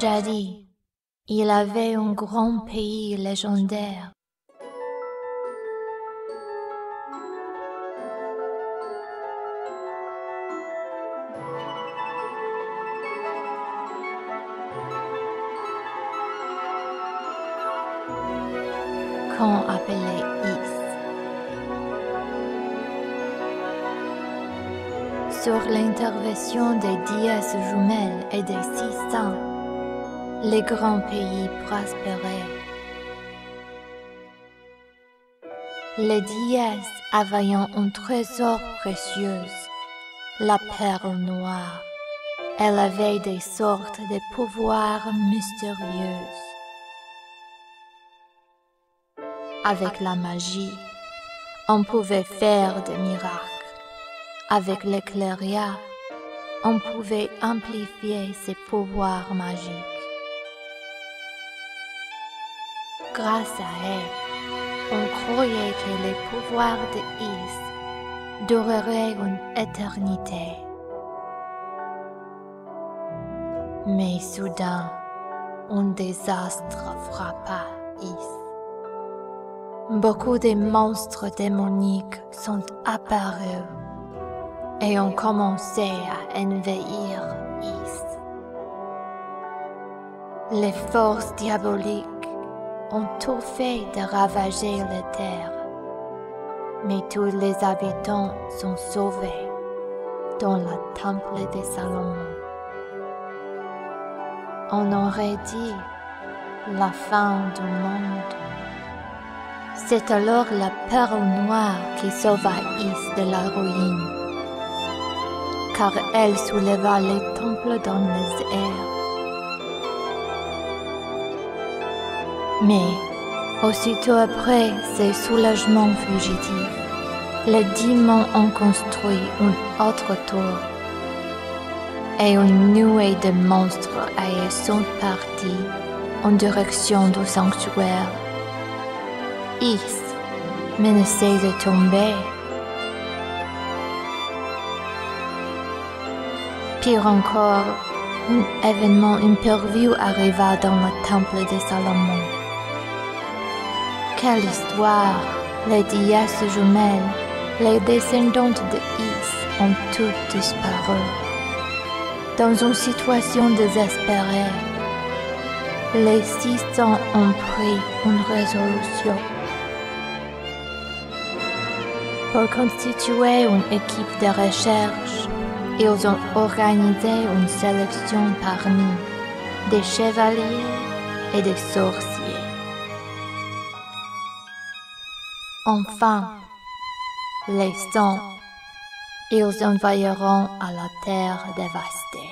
Jadis, il avait un grand pays légendaire. Qu'on appelait Is. Sur l'intervention des dièses jumelles et des six saints, les grands pays prospéraient. Les dièses avaient un trésor précieux, la perle noire. Elle avait des sortes de pouvoirs mystérieux. Avec la magie, on pouvait faire des miracles. Avec l'éclairia, on pouvait amplifier ses pouvoirs magiques. Grâce à elle, on croyait que les pouvoirs de Is dureraient une éternité. Mais soudain, un désastre frappa Is. Beaucoup de monstres démoniques sont apparus et ont commencé à envahir Is. Les forces diaboliques ont tout fait de ravager la terre, mais tous les habitants sont sauvés dans le temple de Salomon. On aurait dit la fin du monde. C'est alors la perle noire qui sauva Is de la ruine, car elle souleva les temples dans les airs. Mais, aussitôt après ces soulagements fugitifs, les démons ont construit une autre tour et une nuée de monstres ailleurs sont partis en direction du sanctuaire. Is menacé de tomber. Pire encore, un événement imprévu arriva dans le temple de Salomon. Quelle histoire! Les dièses jumelles, les descendantes de Is ont toutes disparu. Dans une situation désespérée, les six ont pris une résolution. Pour constituer une équipe de recherche, ils ont organisé une sélection parmi des chevaliers et des sorciers. Enfin, les sangs, ils envahiront à la terre dévastée.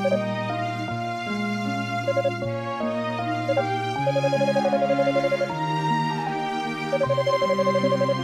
Thank you.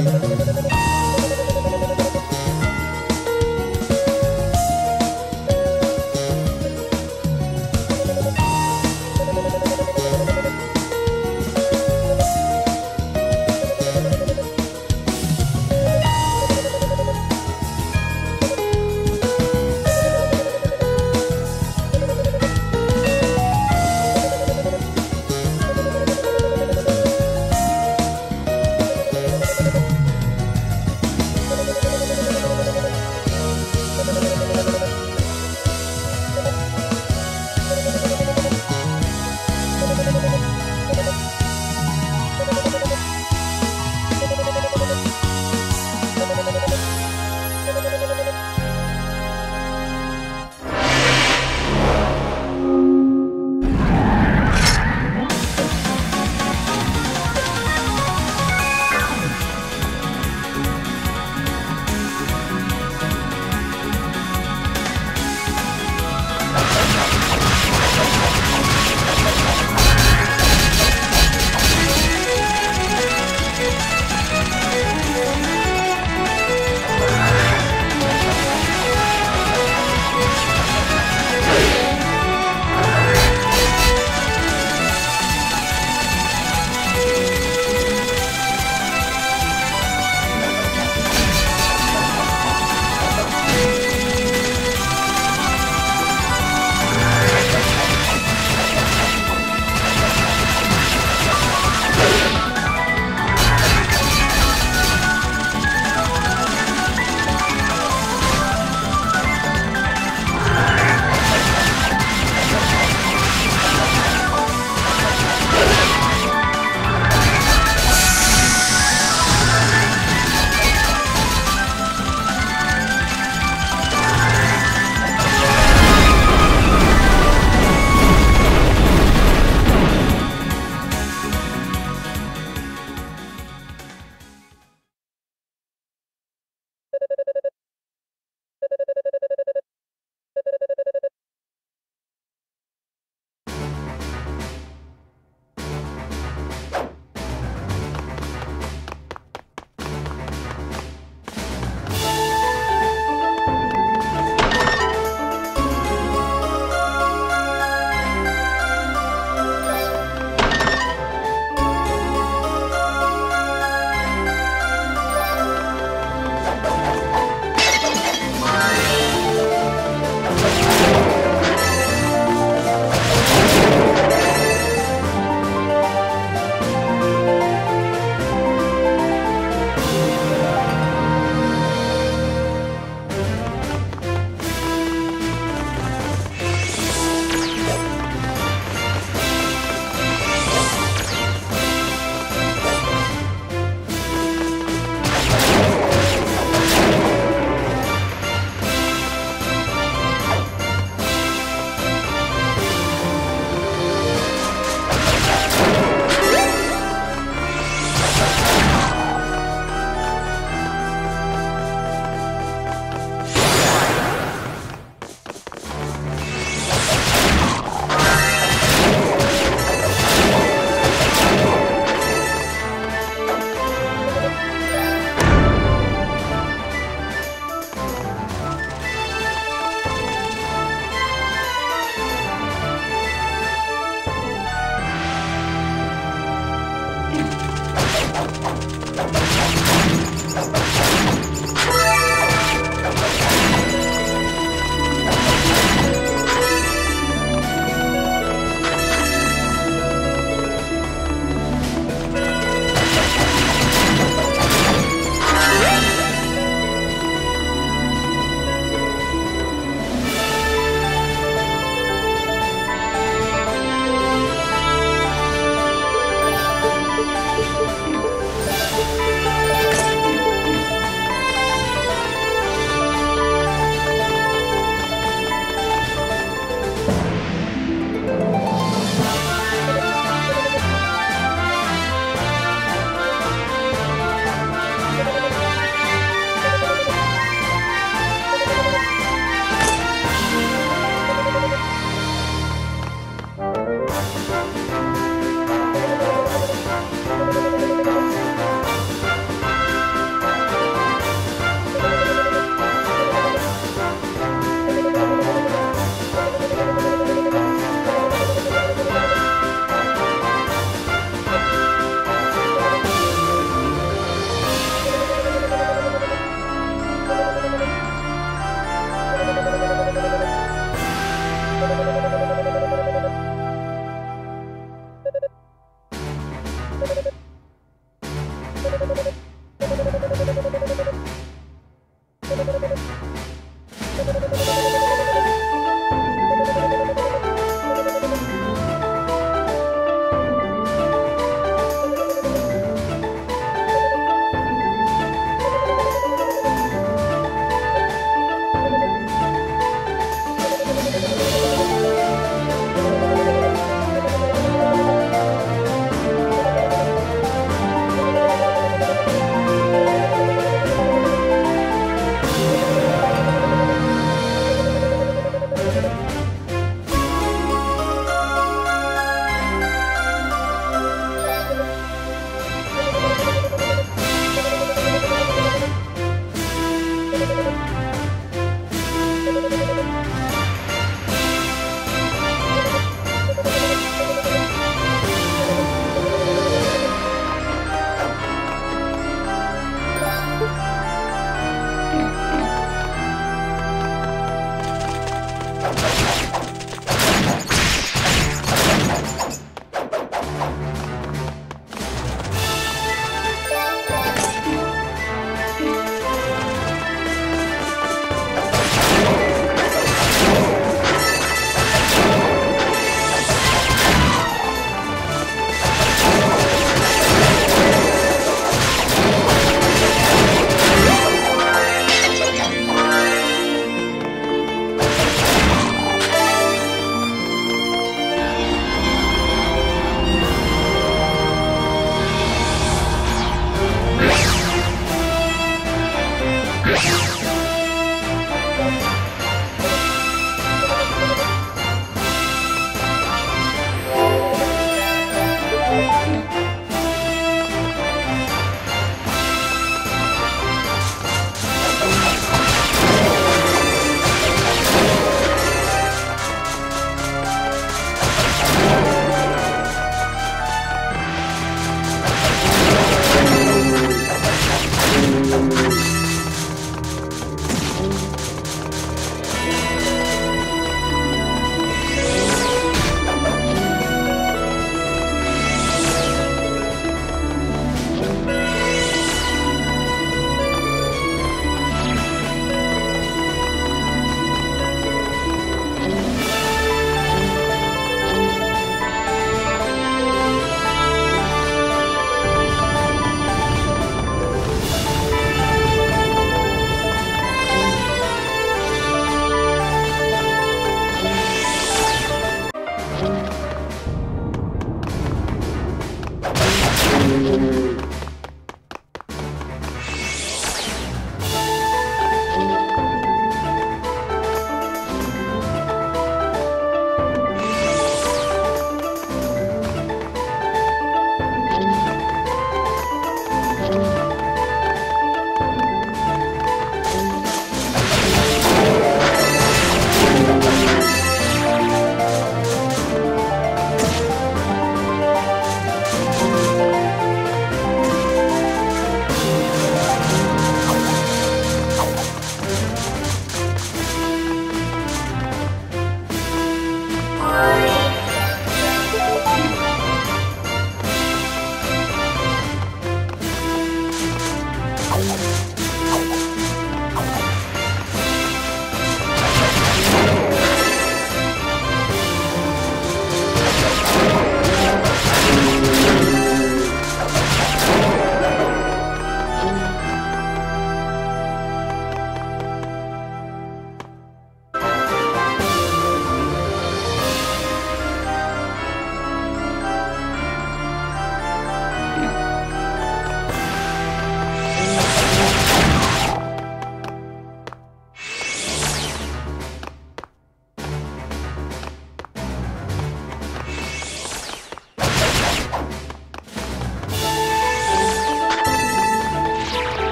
Música